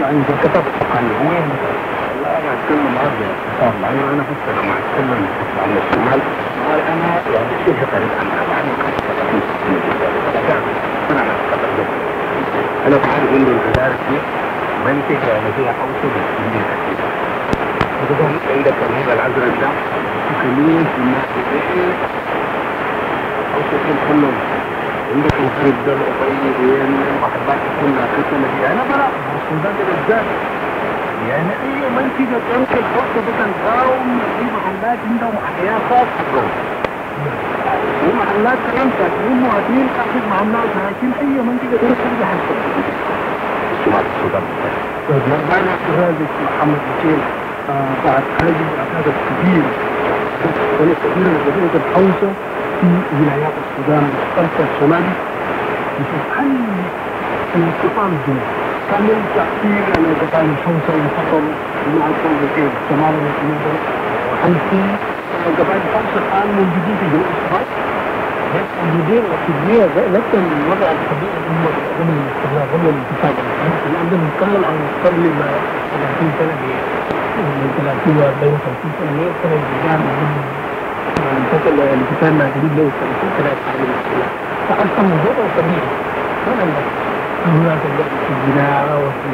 يعني إذا كتبت عن وين لا أنا أتكلم عربي طبعا أنا بس لما أتكلم عن الشمال قال أنا يعني شبه قريب عن يعني أتكلم أنا بعرف إنه المدارس دي منطقة يعني فيها بالسنين كثير وتكون عندك الهبة الأزرق ده كمية في الناس حوسة كلهم عندك الخريب ده الأبيض محبات كلها كتلة أنا بلا السودان بالذات يعني أي منطقة تمكن حوسة بتنقاوم في محلات عندهم أحياء خاصة. ومحلات كرامتك ومواطنين تاخذ محلات. لكن أي منطقة تمكن حوسة شمال السودان بعد هذا محمد حسين بعد هذه الأعداد الكبيرة. ونستثير مدينة الحوسة في ولايات السودان الشرق الشمالي نشوف هل الانقطاع الجنوبي كان له تأثير على قبائل الحوسة المفضل مع الدولتين شمال والجنوب هل في قبائل الحوسة الآن موجودين في جنوب الصومال؟ موجودين وكبيرة نفس الوضع اللي هم قبل الاستقلال قبل الانتفاضة عندما نتكلم عن قبل 30 سنة. من 30 و 40 50 سنة هي كان Patuloyan kita na hindi sa ito tinatawin sila. Sa kasang buo sabihin, ano ba? Ang mga sabihin, ginagawa sa